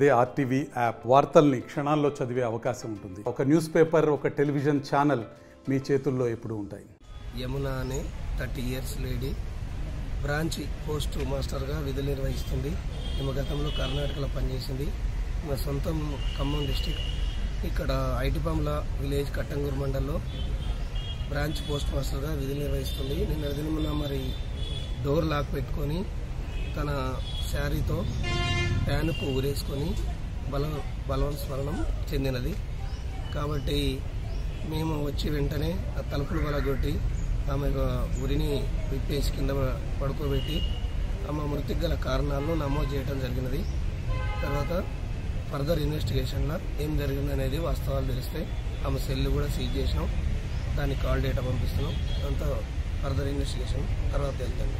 అదే RTV app వార్తల్ని క్షణాల్లో చదివే అవకాశం ఉంటుంది. ఒక న్యూస్ పేపర్ ఒక టెలివిజన్ ఛానల్ మీ చేతుల్లో ఎప్పుడు ఉంటాయి. యమున అనే thirty years lady branch post మాస్టర్గా విధులు నిర్వహిస్తుంది. ఈమె గతంలో కర్ణాటకలో పనిచేసింది. ఈమె సొంతం ఖమ్మం డిస్టిక్. ఇక్కడ ఐటిపాంల విలేజ్ కట్టంగూరు మండల్లో బ్రాంచ్ పోస్ట్ మాస్టర్గా విధులు నిర్వహిస్తుంది. నిన్న దినమున మరి డోర్ లాక్ పెట్టుకొని తన శారీతో ప్యాన్కు ఊరేసుకొని బల బలవన్ స్మరణం చెందినది. కాబట్టి మేము వచ్చి వెంటనే ఆ తలుపులు బలగొట్టి ఆమె ఉరిని విప్పేసి కింద పడుకోబెట్టి ఆమె మృతికి గల కారణాలను నమోదు చేయడం జరిగినది. తర్వాత ఫర్దర్ ఇన్వెస్టిగేషన్లో ఏం జరిగింది అనేది వాస్తవాలు తెలిస్తే ఆమె సెల్ కూడా సీజ్ చేసినాం. దానికి కాల్ డేటా పంపిస్తున్నాం. అంతా ఫర్దర్ ఇన్వెస్టిగేషన్ తర్వాత వెళ్తాను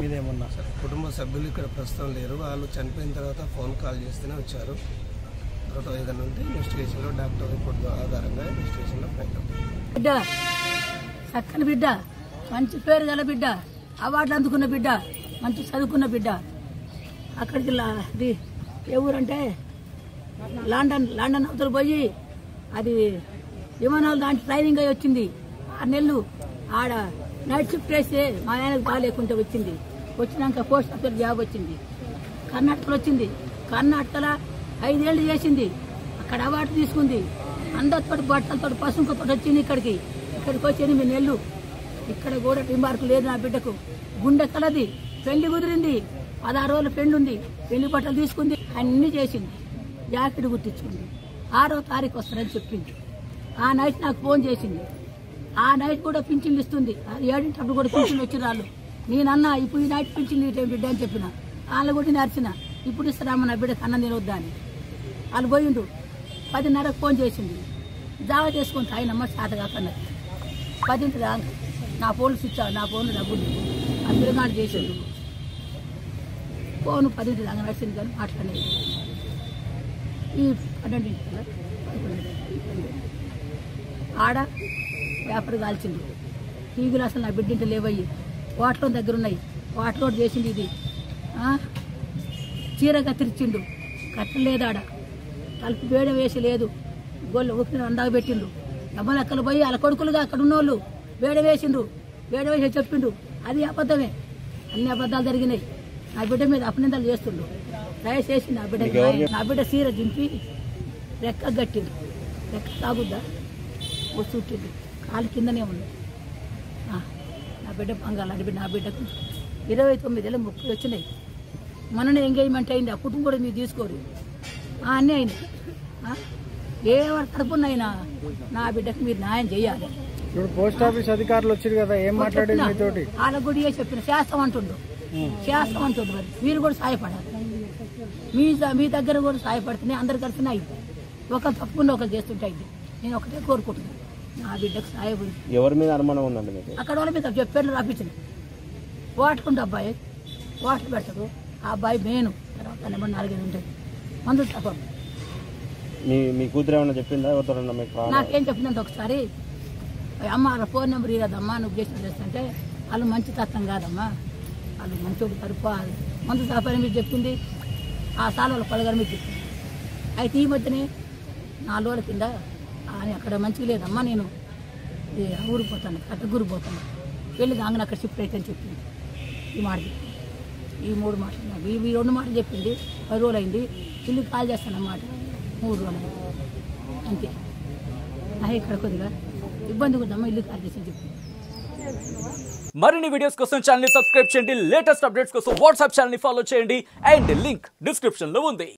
మీదేమన్నా? సరే కుటుంబ సభ్యులు ఇక్కడ ప్రస్తుతం లేరు. వాళ్ళు చనిపోయిన తర్వాత ఫోన్ కాల్ చేస్తేనే వచ్చారు. తర్వాత ఏదైనా ఉంటే ఇన్వెస్టిగేషన్లో డాక్టర్ రిపోర్ట్ ఆధారంగా ఇన్వెస్టిగేషన్లో బిడ్డ చక్కని బిడ్డ మంచి పేరు గల బిడ్డ అవార్డులు అందుకున్న బిడ్డ మంచి చదువుకున్న బిడ్డ. అక్కడికి లా- అది ఏ ఊరంటే? లండన్ లండన్ అవతల పోయి అది విమానాలు దాంట్లో ట్రైనింగ్ అయి వచ్చింది. ఆరు నెలలు. ఆడ నైట్ షిఫ్ట్ వేస్తే మా ఆయనకు బాగాలేకుంటే వచ్చింది. వచ్చినాక పోస్ట్ ఆఫీస్ జాబ్ వచ్చింది. కర్ణాటకలో వచ్చింది. కర్ణాటకలో ఐదేళ్ళు చేసింది. అక్కడ అవార్డు తీసుకుంది. అందరితో బట్టలతో పసుపుతో వచ్చింది ఇక్కడికి. ఇక్కడికి వచ్చి ఎనిమిది నెలలు. ఇక్కడ కూడా రిమార్క్ లేదు నా బిడ్డకు. గుండె కలది. పెళ్ళి కుదిరింది. పదహారు రోజులు పెళ్ళి ఉంది. పెళ్ళి బట్టలు తీసుకుంది. అన్ని చేసింది. జాకెట్ కుట్టించుకుంది. ఆరో తారీఖు వస్తారని చెప్పింది. ఆ నైట్ నాకు ఫోన్ చేసింది. ఆ నైట్ కూడా పింఛన్లు ఇస్తుంది. అది ఏడింటప్పుడు కూడా పింఛన్లు వచ్చిన వాళ్ళు. నేనన్నా ఇప్పుడు ఈ నైట్ పింఛన్లు ఇటే బిడ్డ అని చెప్పిన. వాళ్ళు కూడా నరిచిన ఇప్పుడు ఇస్తారమ్మ నా బిడ్డకు అన్నం తినొద్దా అని. వాళ్ళు పోయిండు పదిన్నరకు ఫోన్ చేసింది. జావ చేసుకొని తాగినమ్మ శాత కాకన్నది పదింటి దాకా నా ఫోన్లు స్విచ్ నా ఫోన్ డబ్బులు ఆ తిరుగాడు చేసిండు. ఫోన్ పదింటి దాకా నడిచింది కానీ మాట్లాడలేదు. ఈ పన్నెండింటి ఆడ పేపర్ కాల్చింది. టీవీలు అసలు నా బిడ్డింటి లేవయ్యి. వాటిలో దగ్గర ఉన్నాయి. వాటిలో చేసింది ఇది? చీర కత్తిరించిండు కట్టలేదు ఆడ. తలుపు వేడ వేసి లేదు గొల్లు ఊపిన అందాక పెట్టిండు డబ్బలక్కలు పోయి వాళ్ళ కొడుకులుగా అక్కడ ఉన్నోళ్ళు వేడ వేసిండ్రు. వేడ వేసి చెప్పిండు అది అబద్ధమే. అన్ని అబద్ధాలు జరిగినాయి. నా బిడ్డ మీద అపనిందలు చేస్తుండు దయచేసి నా బిడ్డ నా బిడ్డ చీర దింపి రెక్క గట్టిండు రెక్క తాగుద్దా? వస్తుంటుంది కాలు కిందనే ఉంది. ఆ, నా బిడ్డ బిడ్డ నా బిడ్డకు ఇరవై తొమ్మిదేళ్ళ ముప్పై వచ్చినాయి. మొన్ననే ఎంగేజ్మెంట్ అయింది ఆ కుటుంబం కూడా మీరు తీసుకోరు. అన్నీ అయింది ఆ, ఏ వారి తరపున అయినా నా బిడ్డకు మీరు న్యాయం చేయాలి. ఇప్పుడు పోస్ట్ ఆఫీస్ అధికారులు వచ్చారు కదా ఏం మాట్లాడేది మీతోటి? వాళ్ళకు కూడా చెప్పిన శాస్త్రం అంటుండు శాస్త్రం అంటుండు మరి. మీరు కూడా సాయపడాలి మీ మీ దగ్గర కూడా సాయపడితేనే అందరు కలిసిన అయింది ఒకరు తప్పకుండా ఒకరు చేస్తుంటే అయింది. నేను ఒకటే కోరుకుంటున్నాను. నా బిడ్డకు సాయం ఎవరి మీద అనుమానం ఉందండి మీకు? అక్కడ వాళ్ళ మీద చెప్పారు రాపించిన వాటుకుంటే అబ్బాయి వాటర్ పెడతాడు. ఆ అబ్బాయి మేను. తర్వాత నెంబర్ నాలుగైదు ఉంటుంది మందు తప్ప మీ మీ కూతురు ఏమైనా చెప్పిందా? మీకు ప్రాబ్లం నాకేం చెప్పిందంటే ఒకసారి అమ్మ వాళ్ళ ఫోన్ నెంబర్ ఇరదమ్మా నువ్వు చేసిన చేస్తుంటే వాళ్ళు మంచి తత్వం కాదమ్మా. వాళ్ళు మంచోడు కరుపు మందు సాపారి మీరు చెప్పింది? ఆ సాల వాళ్ళ పలగారు మీరు చెప్పింది. అయితే ఈ మధ్యనే నాలుగు రోజుల కింద అని అక్కడ మంచిగా లేదమ్మా నేను ఊరు ఊరికి పోతాను కట్టగూరు పోతాను. వెళ్ళి దాంగన అక్కడ షిఫ్ట్ అయితే అని చెప్పింది. ఈ మాట చెప్పింది. ఈ మూడు మాటలు నాకు ఈ రెండు మాటలు చెప్పింది పది రోజులు అయింది. ఇల్లు కాల్ చేస్తాను అన్నమాట మూడు రోజులు అంతే. నా ఇక్కడ కొద్దిగా ఇబ్బంది కొద్దమ్మా ఇల్లు కాల్ చేసి చెప్పింది మరిన్ని వీడియోస్ కోసం ఛానల్ సబ్స్క్రైబ్ చేయండి. లేటెస్ట్ అప్డేట్స్ కోసం వాట్సాప్ ఛానల్ ఫాలో చేయండి. అండ్ లింక్ డిస్క్రిప్షన్లో ఉంది.